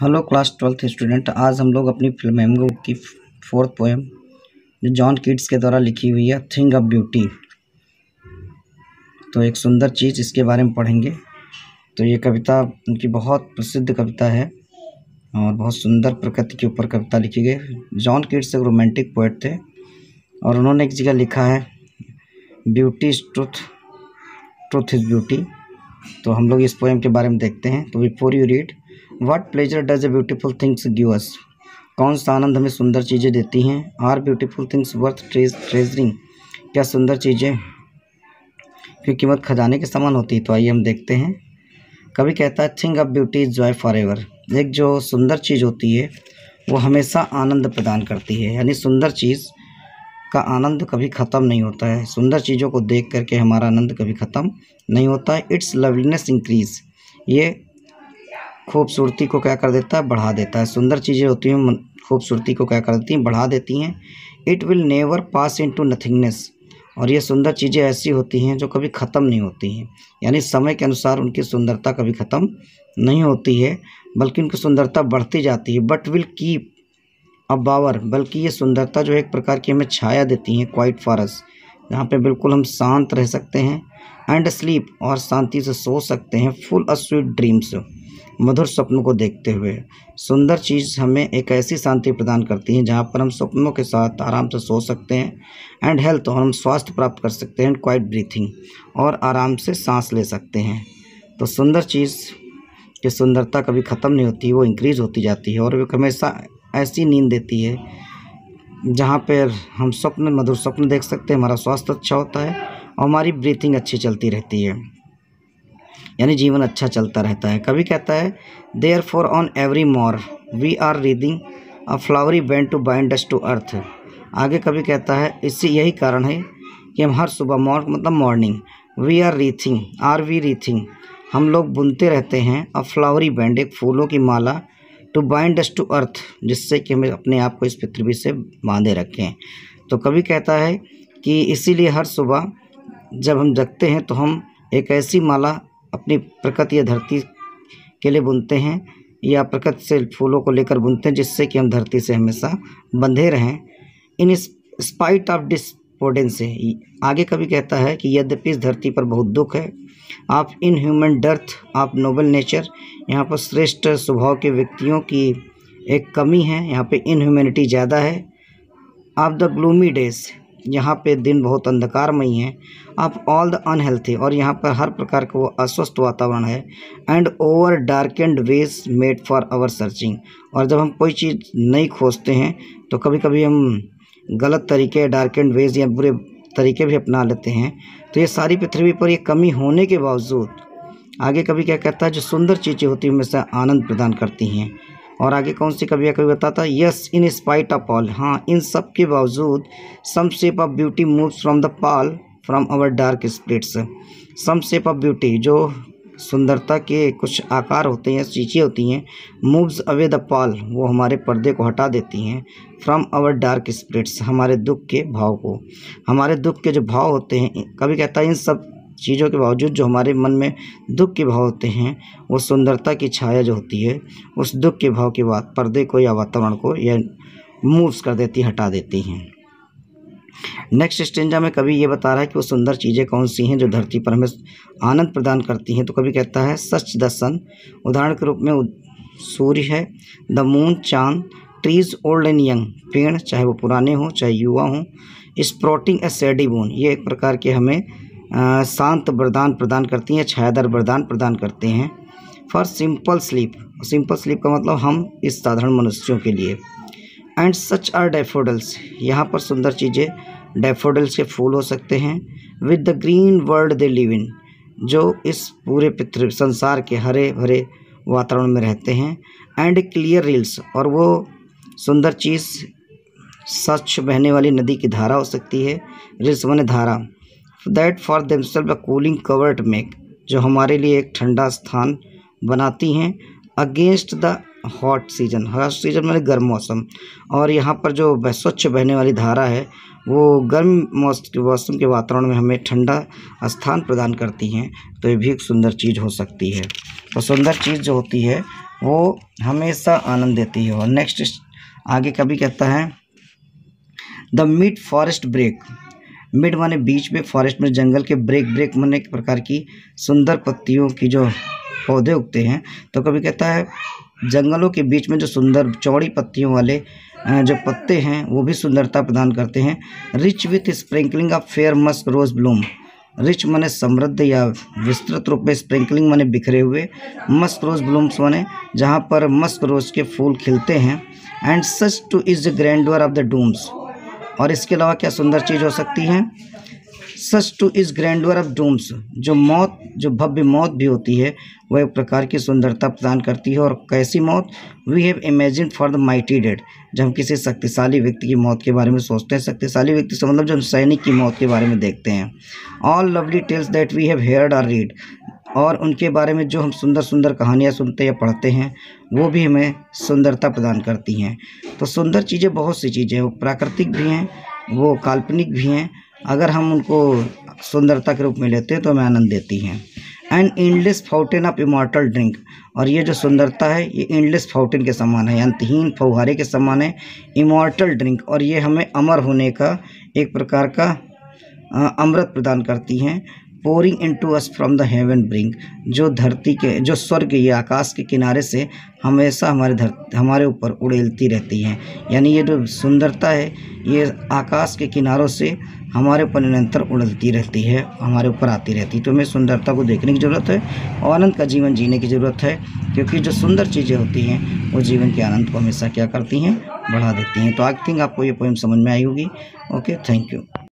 Hello class twelfth student आज हम लोग अपनी फिल्मेंगो की फोर्थ पोएम जो जॉन किड्स के द्वारा लिखी हुई है थिंग ऑफ़ ब्यूटी तो एक सुंदर चीज़ इसके बारे में पढ़ेंगे। तो ये कविता उनकी बहुत प्रसिद्ध कविता है और बहुत सुंदर प्रकृति के ऊपर कविता लिखी गई जॉन किड्स एक रोमांटिक पोइट थे और उन्होंने एक जगह लिखा है beauty is truth truth is beauty तो हम लोग इस पोएम के बारे में देखते हैं। तो before you read what pleasure does a beautiful things give us कौन सा आनंद हमें सुंदर चीज़ें देती हैं? आर ब्यूटीफुल थिंग्स वर्थ ट्रेज ट्रेजरिंग क्या सुंदर चीज़ें? की कीमत खजाने के समान होती है तो आइए हम देखते हैं। कभी कहता है thing of beauty is joy for ever एक जो सुंदर चीज़ होती है, वो हमेशा आनंद प्रदान करती है। यानी सुंदर चीज़ का आनंद कभी ख़त्म नहीं होता है। सुंदर चीज़ों को देख करके हमारा आनंद कभी ख़त्म नहीं होता है। इट्स लवलीनेस इंक्रीज ये खूबसूरती को क्या कर देता है? बढ़ा देता है। सुंदर चीज़ें होती हैं, खूबसूरती को क्या कर देती हैं? बढ़ा देती हैं। It will never pass into nothingness और ये सुंदर चीज़ें ऐसी होती हैं जो कभी ख़त्म नहीं होती हैं। यानी समय के अनुसार उनकी सुंदरता कभी ख़त्म नहीं होती है, बल्कि उनकी सुंदरता बढ़ती जाती है। But will keep a bower बल्कि ये सुंदरता जो है एक प्रकार की हमें छाया देती हैं क्वाइट फॉरस जहाँ पे बिल्कुल हम शांत रह सकते हैं। एंड स्लीप और शांति से सो सकते हैं। फुल अ स्वीट ड्रीम्स मधुर स्वप्नों को देखते हुए। सुंदर चीज़ हमें एक ऐसी शांति प्रदान करती है जहाँ पर हम स्वप्नों के साथ आराम से सो सकते हैं एंड हेल्थ और हम स्वास्थ्य प्राप्त कर सकते हैं एंड क्वाइट ब्रीथिंग और आराम से सांस ले सकते हैं। तो सुंदर चीज़ की सुंदरता कभी ख़त्म नहीं होती, वो इंक्रीज़ होती जाती है और वो हमेशा ऐसी नींद देती है जहाँ पर हम स्वप्न, मधुर स्वप्न देख सकते हैं, हमारा स्वास्थ्य अच्छा होता है और हमारी ब्रीथिंग अच्छी चलती रहती है। यानी जीवन अच्छा चलता रहता है। कभी कहता है therefore on every morrow we are reading a flowery band to bind dust to earth आगे कभी कहता है, इससे यही कारण है कि हम हर सुबह मॉर मतलब morning we are wreathing are we wreathing हम लोग बुनते रहते हैं अ फ्लावरी बैंड एक फूलों की माला टू बाइंड टू अर्थ जिससे कि हमें अपने आप को इस पृथ्वी से बांधे रखें। तो कभी कहता है कि इसीलिए हर सुबह जब हम जगते हैं तो हम एक ऐसी माला अपनी प्रकृति या धरती के लिए बुनते हैं या प्रकृति से फूलों को लेकर बुनते हैं, जिससे कि हम धरती से हमेशा बंधे रहें। इन स्पाइट ऑफ़ डिस्पोर्डेंस से आगे कभी कहता है कि यद्यपि इस धरती पर बहुत दुख है, of inhuman dearth of noble nature यहाँ पर श्रेष्ठ स्वभाव के व्यक्तियों की एक कमी है। यहाँ पे इन ह्यूमैनिटी ज़्यादा है। आप द ग्लूमी डेज़ यहाँ पे दिन बहुत अंधकारमयी है। आप ऑल द अनहेल्थी और यहाँ पर हर प्रकार का वो अस्वस्थ वातावरण है। And over dark and ways made for our searching और जब हम कोई चीज़ नहीं खोजते हैं तो कभी कभी हम गलत तरीके डार्क एंड वेज या बुरे तरीके भी अपना लेते हैं। तो ये सारी पृथ्वी पर ये कमी होने के बावजूद, आगे कभी क्या कहता है, जो सुंदर चीज़ें होती हैं हमेशा आनंद प्रदान करती हैं। और आगे कौन सी कविया कभी बताता है? Yes, in spite of all हाँ इन सब के बावजूद some shape of beauty moves from the pall from our dark spirits some shape of beauty जो सुंदरता के कुछ आकार होते हैं चीज़ें होती हैं मूव्स अवे द पाल वो हमारे पर्दे को हटा देती हैं फ्रॉम आवर डार्क स्प्रिट्स हमारे दुख के भाव को। हमारे दुख के जो भाव होते हैं कभी कहता है, इन सब चीज़ों के बावजूद जो हमारे मन में दुख के भाव होते हैं, वो सुंदरता की छाया जो होती है, उस दुख के भाव के बाद पर्दे को या वातावरण को या मूव्स कर देती, हटा देती हैं। नेक्स्ट स्टेंजा में कभी ये बता रहा है कि वो सुंदर चीज़ें कौन सी हैं जो धरती पर हमें आनंद प्रदान करती हैं। तो कभी कहता है, सच द सन। उदाहरण के रूप में सूर्य है, द मून, चाँद ट्रीज ओल्ड एंड यंग पेड़, चाहे वो पुराने हों, चाहे युवा हों। स्प्रोटिंग ए सेडी बोन ये एक प्रकार के हमें शांत वरदान प्रदान करती हैं, छायादार वरदान प्रदान करते हैं। For simple sleep simple sleep का मतलब हम इस साधारण मनुष्यों के लिए। एंड सच आर डेफोडल्स यहाँ पर सुंदर चीज़ें डेफोडल्स के फूल हो सकते हैं। With the green world they live in जो इस पूरे पितृ संसार के हरे भरे वातावरण में रहते हैं। एंड क्लियर रील्स और वो सुंदर चीज़, स्वच्छ बहने वाली नदी की धारा हो सकती है। रील्स मैंने धारा। That for themselves cooling covert make जो हमारे लिए एक ठंडा स्थान बनाती हैं against the hot season hot season मैंने गर्म मौसम। और यहाँ पर जो स्वच्छ बहने वाली धारा है, वो गर्म मौसम के वातावरण में हमें ठंडा स्थान प्रदान करती हैं तो ये भी एक सुंदर चीज़ हो सकती है। तो सुंदर चीज़ जो होती है, वो हमेशा आनंद देती है। और नेक्स्ट आगे कभी कहता है the mid forest brake mid माने बीच में फॉरेस्ट में जंगल के ब्रेक ब्रेक माने एक प्रकार की सुंदर पत्तियों की जो पौधे उगते हैं तो कभी कहता है, जंगलों के बीच में जो सुंदर चौड़ी पत्तियों वाले जो पत्ते हैं, वो भी सुंदरता प्रदान करते हैं। Rich with sprinkling of fair musk rose bloom rich माने समृद्ध या विस्तृत रूप में स्प्रिंकलिंग माने बिखरे हुए मस्क रोज ब्लूम्स माने, जहाँ पर मस्क रोज के फूल खिलते हैं। And such too is the grandeur of the dooms और इसके अलावा क्या सुंदर चीज़ हो सकती है? सच टू इस ग्रैंडवर ऑफ़ डूम्स, जो मौत, जो भव्य मौत भी होती है, वह एक प्रकार की सुंदरता प्रदान करती है। और कैसी मौत? We have imagine for the mighty dead जब हम किसी शक्तिशाली व्यक्ति की मौत के बारे में सोचते हैं। शक्तिशाली व्यक्ति से मतलब जब सैनिक की मौत के बारे में देखते हैं। All lovely tales that we have heard or read और उनके बारे में जो हम सुंदर सुंदर कहानियाँ सुनते या पढ़ते हैं, वो भी हमें सुंदरता प्रदान करती हैं। तो सुंदर चीज़ें बहुत सी चीज़ें वो प्राकृतिक भी हैं, वो काल्पनिक भी हैं। अगर हम उनको सुंदरता के रूप में लेते हैं तो हमें आनंद देती हैं। And endless fountain of immortal drink और ये जो सुंदरता है, ये इंडलेस फाउंटेन के समान है, अंतहीन फौहारे के समान है इमोर्टल ड्रिंक और ये हमें अमर होने का एक प्रकार का अमृत प्रदान करती हैं। Pouring into us from the heaven brink जो धरती के, जो स्वर्ग या आकाश के किनारे से हमेशा हमारे धर, हमारे ऊपर उड़ेलती रहती हैं। यानी ये जो सुंदरता है, ये आकाश के किनारों से हमारे ऊपर निरंतर उड़ती रहती है, हमारे ऊपर आती रहती है। तो हमें सुंदरता को देखने की ज़रूरत है और आनंद का जीवन जीने की ज़रूरत है, क्योंकि जो सुंदर चीज़ें होती हैं, वो जीवन के आनंद को हमेशा क्या करती हैं? बढ़ा देती हैं। तो आई थिंक आपको ये पोइम समझ में आई होगी। Okay thank you